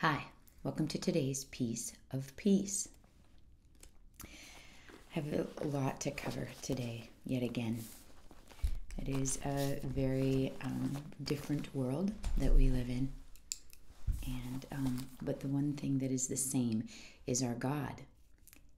Hi, welcome to today's Piece of Peace. I have a lot to cover today, yet again. It is a very um, different world that we live in. And um, but the one thing that is the same is our God.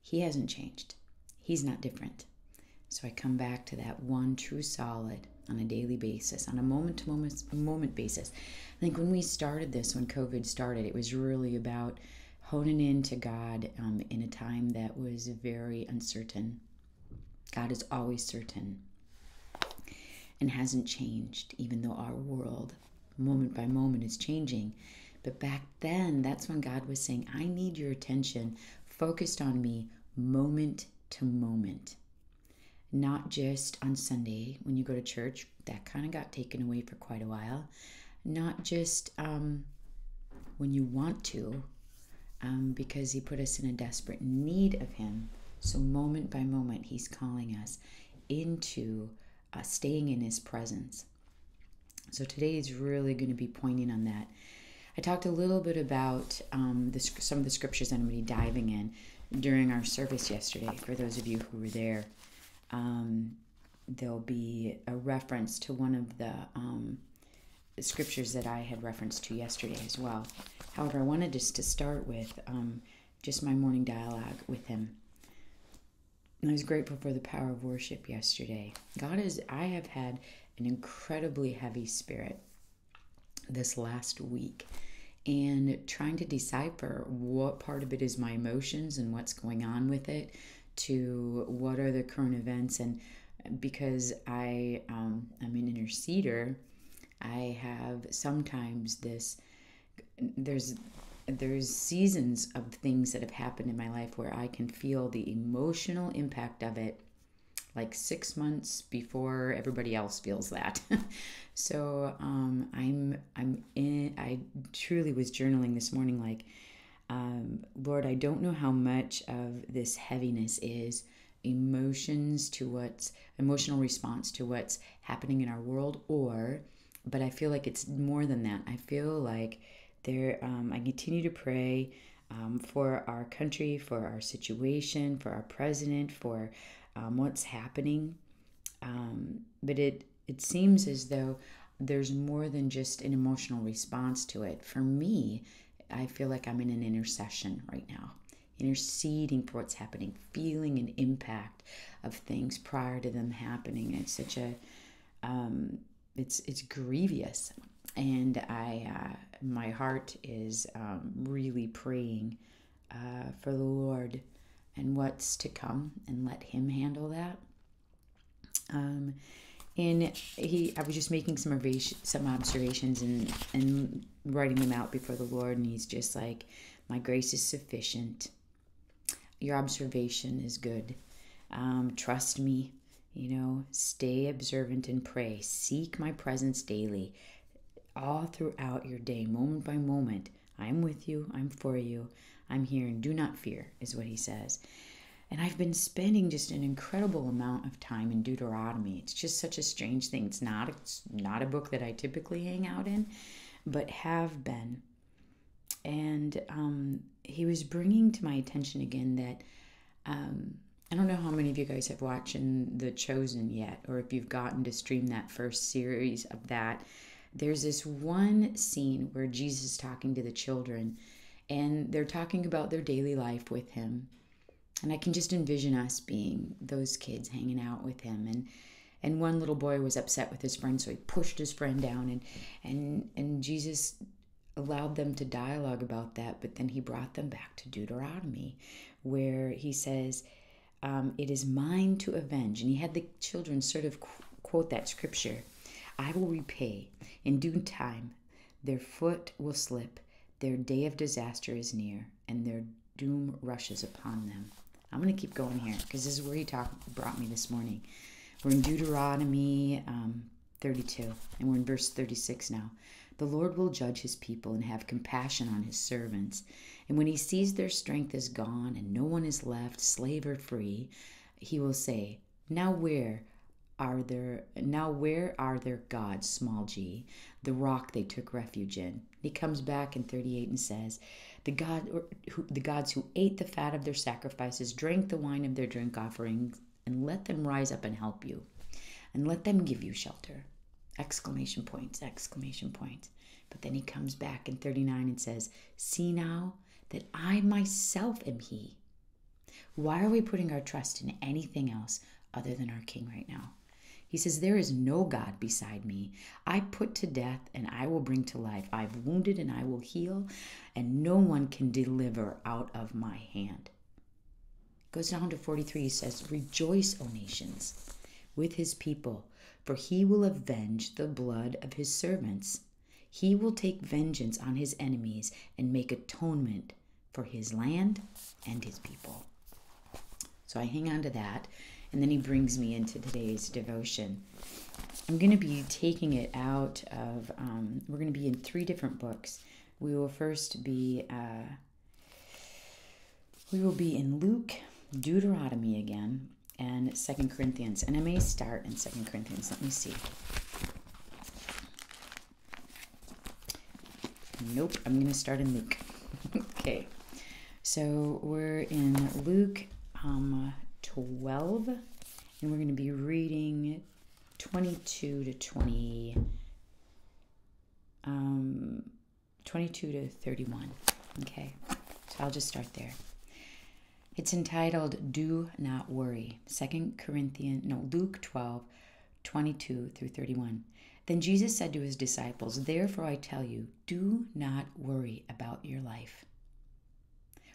He hasn't changed. He's not different. So I come back to that one true solid on a daily basis, on a moment to moment moment basis. I think when we started this, when COVID started, it was really about honing in to God um, in a time that was very uncertain. God is always certain and hasn't changed, even though our world, moment by moment, is changing. But back then, that's when God was saying, I need your attention focused on me moment to moment not just on Sunday when you go to church. That kind of got taken away for quite a while. Not just um, when you want to, um, because He put us in a desperate need of Him. So, moment by moment, He's calling us into uh, staying in His presence. So, today is really going to be pointing on that. I talked a little bit about um, the, some of the scriptures that I'm going to be diving in during our service yesterday for those of you who were there um, there'll be a reference to one of the um, scriptures that I had referenced to yesterday as well. However, I wanted just to start with um, just my morning dialogue with him. I was grateful for the power of worship yesterday. God is, I have had an incredibly heavy spirit this last week and trying to decipher what part of it is my emotions and what's going on with it to what are the current events and because I um, I'm an interceder, I have sometimes this there's there's seasons of things that have happened in my life where I can feel the emotional impact of it like six months before everybody else feels that. so um, I'm I'm in I truly was journaling this morning like um, Lord, I don't know how much of this heaviness is emotions to what's emotional response to what's happening in our world, or, but I feel like it's more than that. I feel like there, um, I continue to pray um, for our country, for our situation, for our president, for um, what's happening. Um, but it it seems as though there's more than just an emotional response to it. For me, I feel like I'm in an intercession right now, interceding for what's happening, feeling an impact of things prior to them happening. It's such a, um, it's it's grievous, and I, uh, my heart is um, really praying uh, for the Lord and what's to come, and let Him handle that. Um, and he i was just making some some observations and and writing them out before the lord and he's just like my grace is sufficient. Your observation is good. Um, trust me you know stay observant and pray. Seek my presence daily. All throughout your day moment by moment i'm with you i'm for you i'm here and do not fear is what he says. And I've been spending just an incredible amount of time in Deuteronomy. It's just such a strange thing. It's not it's not a book that I typically hang out in, but have been. And um, he was bringing to my attention again that um, I don't know how many of you guys have watched The Chosen yet, or if you've gotten to stream that first series of that. There's this one scene where Jesus is talking to the children, and they're talking about their daily life with him and I can just envision us being those kids hanging out with him and and one little boy was upset with his friend so he pushed his friend down. And and and Jesus allowed them to dialogue about that but then he brought them back to Deuteronomy where he says um, it is mine to avenge. And he had the children sort of quote that scripture I will repay. In due time their foot will slip their day of disaster is near and their doom rushes upon them. I'm going to keep going here because this is where he talked, brought me this morning. We're in Deuteronomy um, 32, and we're in verse 36 now. The Lord will judge his people and have compassion on his servants. And when he sees their strength is gone and no one is left, slave or free, he will say, Now where are their now where are their gods, small g, the rock they took refuge in? He comes back in 38 and says, the god who, the gods who ate the fat of their sacrifices, drank the wine of their drink offerings, and let them rise up and help you, and let them give you shelter. Exclamation points, exclamation points. But then he comes back in 39 and says, See now that I myself am he. Why are we putting our trust in anything else other than our king right now? He says, There is no God beside me. I put to death and I will bring to life. I've wounded and I will heal, and no one can deliver out of my hand. Goes down to 43, he says, Rejoice, O nations, with his people, for he will avenge the blood of his servants. He will take vengeance on his enemies and make atonement for his land and his people. So I hang on to that. And then he brings me into today's devotion. I'm going to be taking it out of, um, we're going to be in three different books. We will first be, uh, we will be in Luke, Deuteronomy again, and Second Corinthians. And I may start in Second Corinthians. Let me see. Nope, I'm going to start in Luke. okay. So we're in Luke um, 12, and we're going to be reading 22 to 20, um, 22 to 31. Okay, so I'll just start there. It's entitled Do Not Worry. Second Corinthians, no, Luke 12, 22 through 31. Then Jesus said to his disciples, Therefore I tell you, do not worry about your life.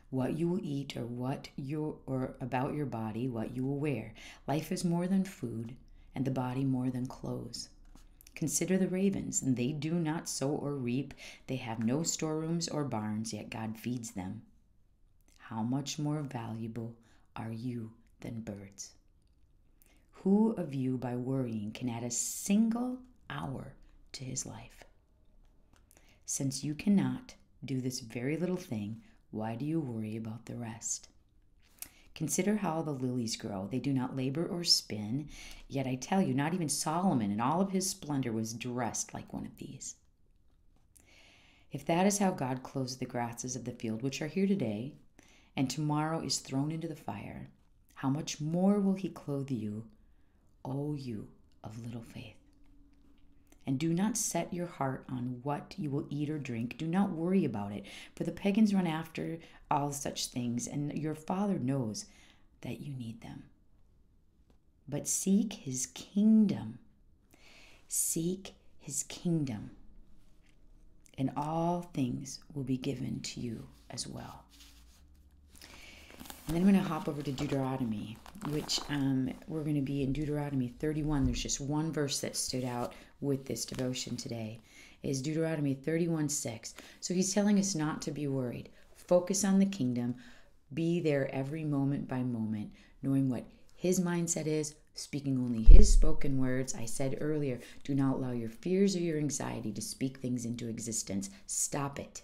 What you will eat or what you or about your body what you will wear. Life is more than food and the body more than clothes. Consider the ravens and they do not sow or reap. They have no storerooms or barns yet god feeds them how much more valuable are you than birds who of you by worrying can add a single hour to his life since you cannot do this very little thing why do you worry about the rest? Consider how the lilies grow. They do not labor or spin. Yet I tell you, not even Solomon in all of his splendor was dressed like one of these. If that is how God clothes the grasses of the field, which are here today, and tomorrow is thrown into the fire, how much more will he clothe you, O you of little faith? And do not set your heart on what you will eat or drink. Do not worry about it, for the pagans run after all such things, and your Father knows that you need them. But seek his kingdom. Seek his kingdom, and all things will be given to you as well. And then I'm going to hop over to Deuteronomy, which um, we're going to be in Deuteronomy 31. There's just one verse that stood out with this devotion today. Is Deuteronomy 31 6. So he's telling us not to be worried. Focus on the kingdom. Be there every moment by moment, knowing what his mindset is, speaking only his spoken words. I said earlier, do not allow your fears or your anxiety to speak things into existence. Stop it.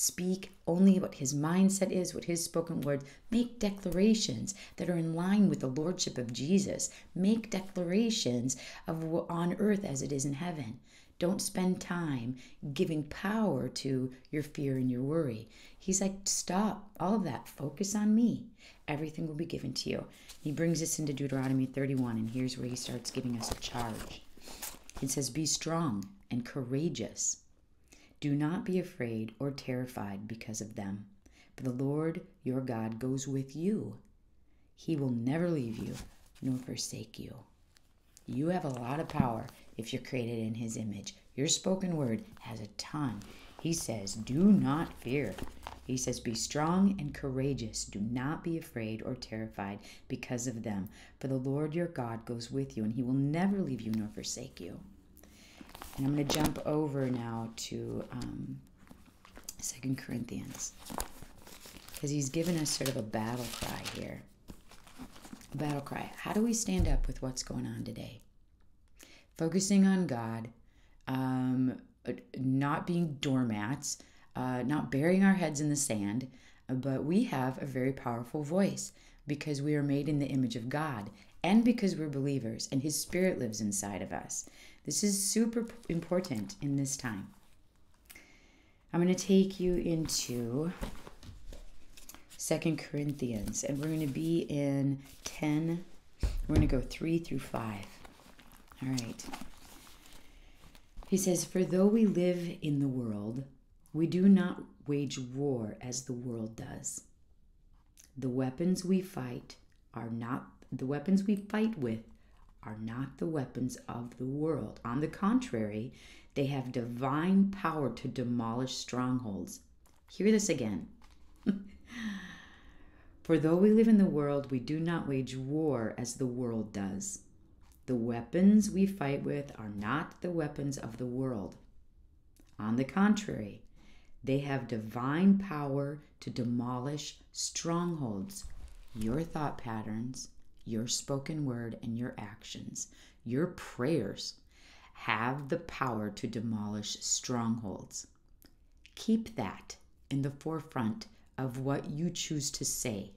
Speak only what his mindset is, what his spoken words. Make declarations that are in line with the lordship of Jesus. Make declarations of on earth as it is in heaven. Don't spend time giving power to your fear and your worry. He's like, stop all of that. Focus on me. Everything will be given to you. He brings us into Deuteronomy 31, and here's where he starts giving us a charge. It says, Be strong and courageous. Do not be afraid or terrified because of them, for the Lord your God goes with you. He will never leave you nor forsake you. You have a lot of power if you're created in His image. Your spoken word has a ton. He says, Do not fear. He says, Be strong and courageous. Do not be afraid or terrified because of them. For the Lord your God goes with you, and he will never leave you nor forsake you. And I'm going to jump over now to um, Second Corinthians because he's given us sort of a battle cry here. A battle cry. How do we stand up with what's going on today? Focusing on God, um, not being doormats, uh, not burying our heads in the sand, but we have a very powerful voice because we are made in the image of God and because we're believers and His Spirit lives inside of us. This is super important in this time. I'm going to take you into Second Corinthians, and we're going to be in 10. We're going to go 3 through 5. All right. He says, For though we live in the world, we do not wage war as the world does. The weapons we fight are not the weapons we fight with are not the weapons of the world. On the contrary, they have divine power to demolish strongholds. Hear this again. For though we live in the world, we do not wage war as the world does. The weapons we fight with are not the weapons of the world. On the contrary, they have divine power to demolish strongholds, your thought patterns, your spoken word, and your actions. Your prayers have the power to demolish strongholds. Keep that in the forefront of what you choose to say.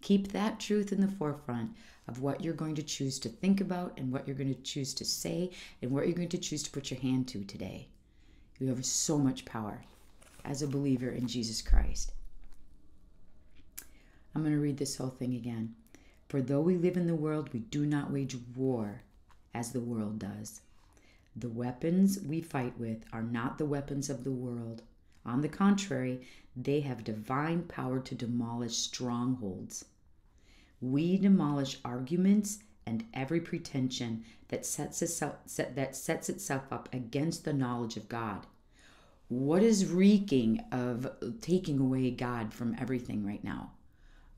Keep that truth in the forefront of what you're going to choose to think about and what you're going to choose to say and what you're going to choose to put your hand to today. You have so much power as a believer in Jesus Christ. I'm going to read this whole thing again. For though we live in the world, we do not wage war as the world does. The weapons we fight with are not the weapons of the world. On the contrary, they have divine power to demolish strongholds. We demolish arguments and every pretension that sets, itself, set, that sets itself up against the knowledge of God. What is reeking of taking away God from everything right now?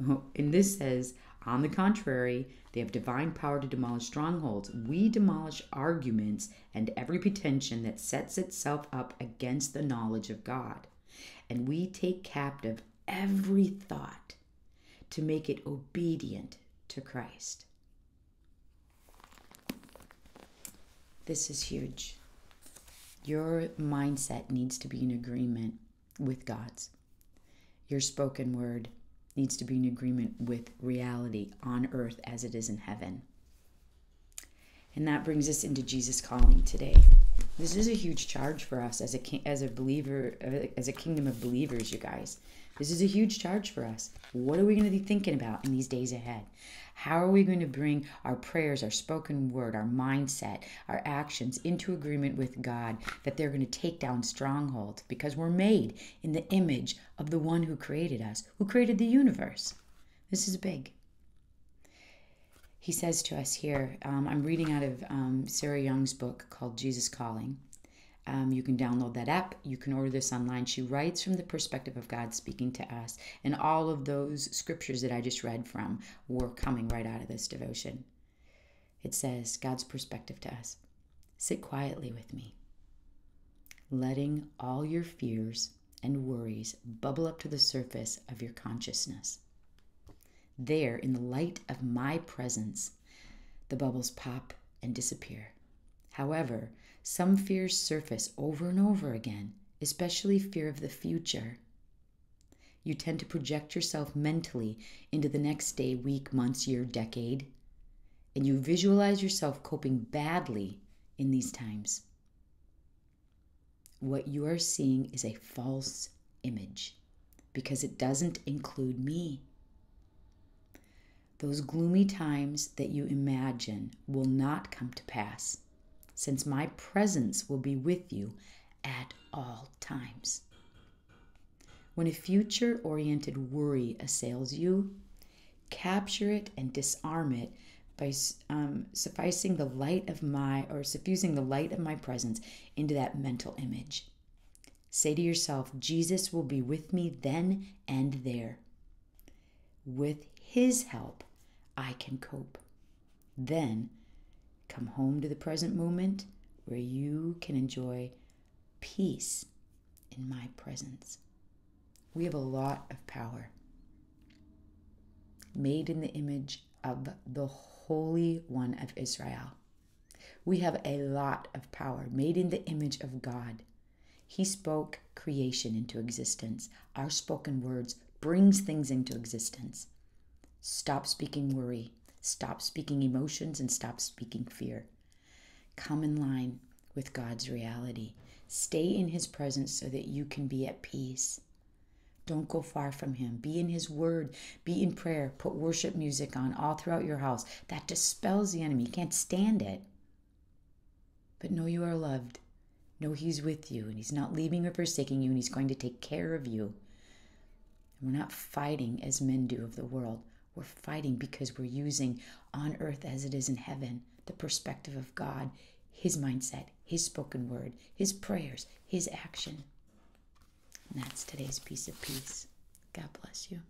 And this says, on the contrary, they have divine power to demolish strongholds. We demolish arguments and every pretension that sets itself up against the knowledge of God. And we take captive every thought to make it obedient to Christ. This is huge. Your mindset needs to be in agreement with God's. Your spoken word needs to be in agreement with reality on earth as it is in heaven. And that brings us into Jesus calling today. This is a huge charge for us as a as a believer uh, as a kingdom of believers, you guys. This is a huge charge for us. What are we going to be thinking about in these days ahead? How are we going to bring our prayers, our spoken word, our mindset, our actions into agreement with God that they're going to take down strongholds because we're made in the image of the one who created us, who created the universe? This is big. He says to us here, um, I'm reading out of um, Sarah Young's book called Jesus Calling. Um, you can download that app. You can order this online. She writes from the perspective of God speaking to us. And all of those scriptures that I just read from were coming right out of this devotion. It says, God's perspective to us sit quietly with me, letting all your fears and worries bubble up to the surface of your consciousness. There, in the light of my presence, the bubbles pop and disappear. However, some fears surface over and over again, especially fear of the future. You tend to project yourself mentally into the next day, week, months, year, decade, and you visualize yourself coping badly in these times. What you are seeing is a false image because it doesn't include me. Those gloomy times that you imagine will not come to pass since my presence will be with you at all times. When a future oriented worry assails you, capture it and disarm it by um, sufficing the light of my or suffusing the light of my presence into that mental image. Say to yourself, Jesus will be with me then and there. With his help, I can cope. Then Come home to the present moment where you can enjoy peace in my presence. We have a lot of power. Made in the image of the Holy One of Israel. We have a lot of power, made in the image of God. He spoke creation into existence. Our spoken words brings things into existence. Stop speaking worry. Stop speaking emotions and stop speaking fear. Come in line with God's reality. Stay in His presence so that you can be at peace. Don't go far from Him. Be in His Word. Be in prayer. Put worship music on all throughout your house. That dispels the enemy. You can't stand it. But know you are loved. Know He's with you and He's not leaving or forsaking you and He's going to take care of you. And we're not fighting as men do of the world. We're fighting because we're using on earth as it is in heaven the perspective of God, His mindset, His spoken word, His prayers, His action. And that's today's piece of peace. God bless you.